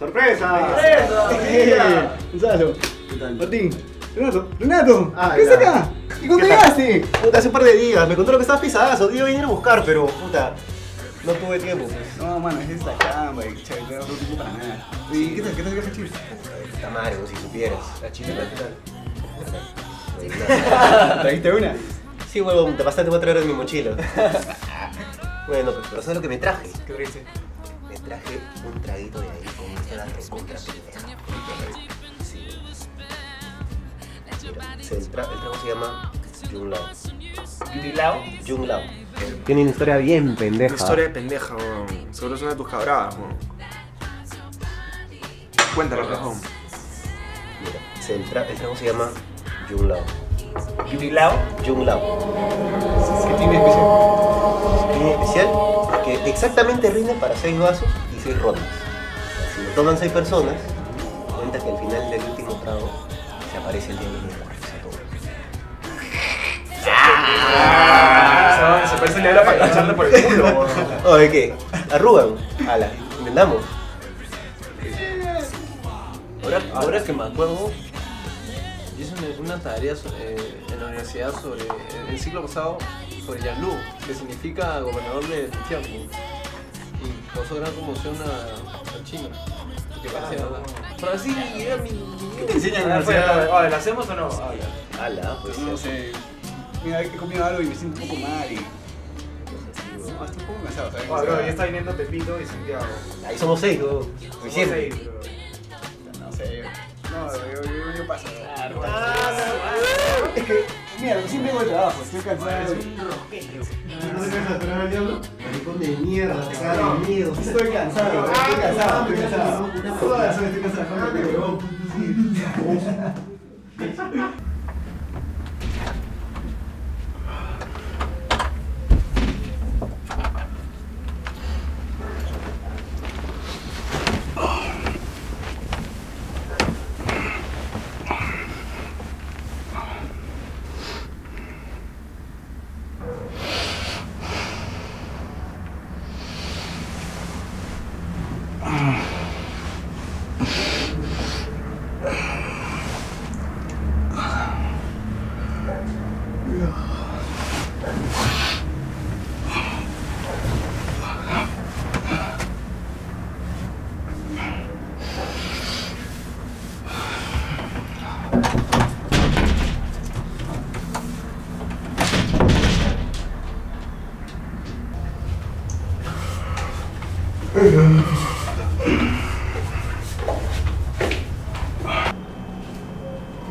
¡Sorpresa! ¡Sorpresa! Gonzalo. ¿Qué tal? Martín. Renato. Renato. Ah, ¿Qué es acá? ¿Y cuándo llegaste? Puta, hace un par de días, me contaron que estabas pisadazo, iba a venir a buscar, pero puta, no tuve tiempo. Pues. No, mano, es esta chamba y chévere, no tengo tiempo para nada. ¿Y qué tal? ¿Qué tal a Chile? Madre, como si supieras. La chile, ¿qué tal? ¿Trajiste una? Sí, huevón, te bastante voy a traer en mi mochila. bueno, pues, pero ¿sabes lo que me traje? ¿Qué trajiste? Traje un traguito de ahí con esta recontra pendeja. Sí. Mira, el, tra- el trago se llama Jung Lao. ¿Yurilao? Jung Lao. Tiene una historia bien pendeja. Una historia de pendeja, weón. Seguro es una de tus cabradas, weón. Cuéntalo, cajón. Mira, se- el, tra- el trago se llama Jung Lao. ¿Yurilao? Exactamente rinde para 6 vasos y 6 rondas. Si lo toman 6 personas, cuenta que al final del último trago se aparece el diablo y le corrige a todos. Ah, se parece el diablo para cacharle por el culo. Oye, ¿qué? ¿Arrugan? Ala, intentamos. Ahora, ahora que me acuerdo, yo hice una, tarea so- eh, en la universidad sobre el, el ciclo pasado sobre Yanlu, que significa gobernador del infierno. Y causó gran conmoción a, a China. Que parecía Brasil era mi. mi- te enseñan en la Ah, universidad? oye, ¿La hacemos o no? Habla. Ala, pues No sé. Mira, he comido algo y me siento un poco mal y. No, estoy un poco cansado, ¿sabes? Oye, bro, ya está viniendo Pepito y Santiago. Ahí somos 6, weón. Somos seis, bro. No sé. No, yo, yo, yo paso. Ah, mira, recién vengo de trabajo, estoy cansado. ¿No te dejas esperar al diablo? Maricón de mierda, te de miedo. Estoy cansado, estoy cansado, estoy cansado. Todas las estoy cansado,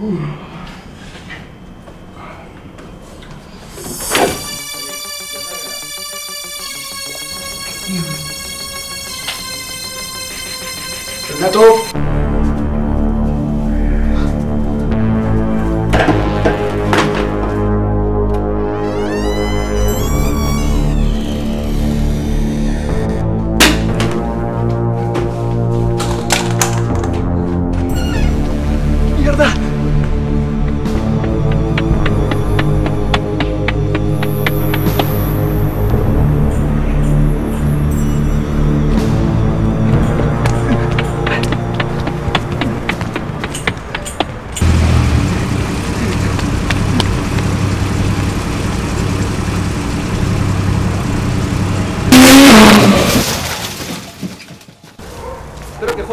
Ooh. Cállate, huevón. Renato. ¡Mierda!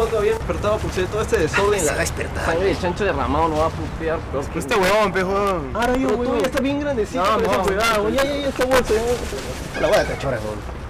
Juan todavía despertado porque todo este desorden. La sangre de chancho derramado no va a putear. Pero es que Este huevón, pe, huevón. Ahora yo, tú ya está bien grandecito. No, no, cuidado. Ya, ya, ya, está bolsa. La voy a cachorra, weón.